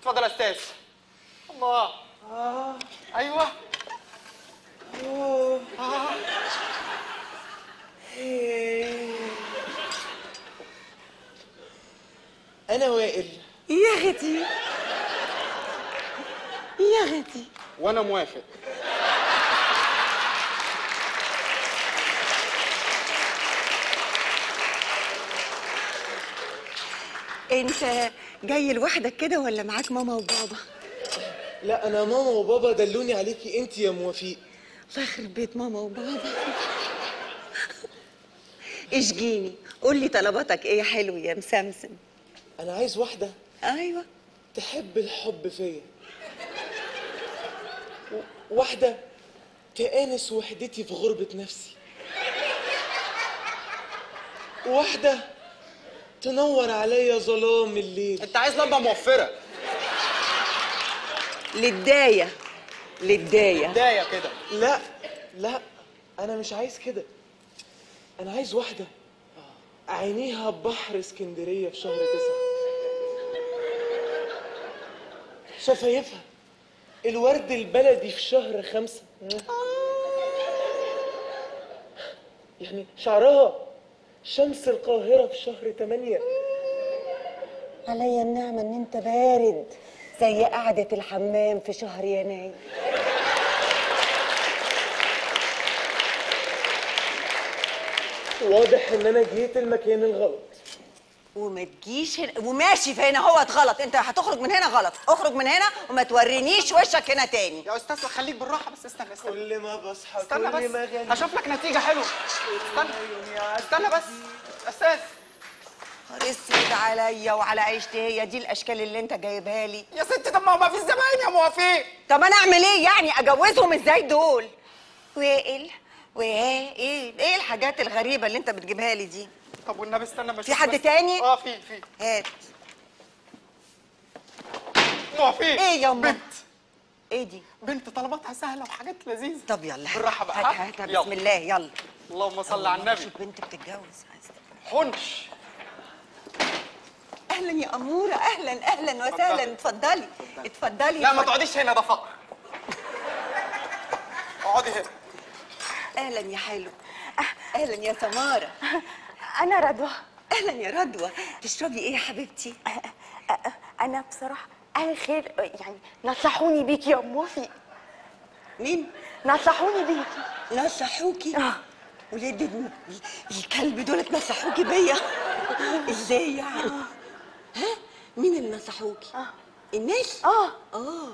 اتفضل يا أستاذ. الله. آه أيوه. اوه آه. أنا وائل. يا غدي يا غدي وأنا موافق. انت جاي لوحدك كده ولا معاك ماما وبابا؟ لا أنا ماما وبابا دلوني عليكي أنت يا موافق الله يخرب بيت ماما وبابا. اشجيني قول لي طلباتك إيه يا حلو يا مسمسم؟ أنا عايز واحدة أيوه. تحب الحب فيا. واحدة تآنس وحدتي في غربة نفسي. واحدة تنور عليا ظلام الليل. انت عايز لمبه موفرة. للداية. للداية. بدايه كده. لا لا أنا مش عايز كده. أنا عايز واحدة. عينيها بحر اسكندرية في شهر تسعة. شفايفها. الورد البلدي في شهر خمسة. يعني شعرها شمس القاهرة في شهر تمانية. عليا النعمة إن أنت بارد زي قعدة الحمام في شهر يناير. واضح إن أنا جيت المكان الغلط. وما تجيش هنا وماشي في هنا هو غلط انت هتخرج من هنا غلط. اخرج من هنا وما تورينيش وشك هنا تاني. يا أستاذ خليك بالراحة بس استنى استنى. كل ما بصحى استنى كل بس. ما غني. هشوف لك نتيجة حلوة. استنى. استنى بس. أستاذ. أسود عليا وعلى عيشتي. هي دي الأشكال اللي انت جايبها لي. يا ستي طب ما هو ما فيش زباين يا موافق طب أنا أعمل إيه يعني؟ أجوزهم إزاي دول؟ وائل وإيه؟ إيه؟ إيه الحاجات الغريبة اللي أنت بتجيبها لي دي؟ طب والنبي استنى بشوف في حد بس. تاني؟ آه في في. هات. موافق إيه يا؟ بنت. إيه دي؟ بنت طلباتها سهلة وحاجات لذيذة. طب يلا. بالراحة بقى. هات ها؟ هات يلا. بسم الله. يلا. اللهم صل على النبي. شوف بنت بتتجوز. حنش. أهلا يا أمورة. أهلا أهلا وسهلا. اتفضلي. اتفضلي. لا ما. تقعديش هنا ده فقر. اقعدي هنا. أهلا يا حلو. أهلا يا سماره أنا رضوى. أهلا يا رضوى. تشربي إيه يا حبيبتي؟ أنا بصراحة أنا خير يعني نصحوني بيكي يا أم وفي. مين؟ نصحوني بيكي نصحوكي آه. ولاد ال- الكلب دول نصحوكي بيا. إزاي يعني؟ ها؟ مين اللي نصحوكي آه. الناس؟ آه. آه.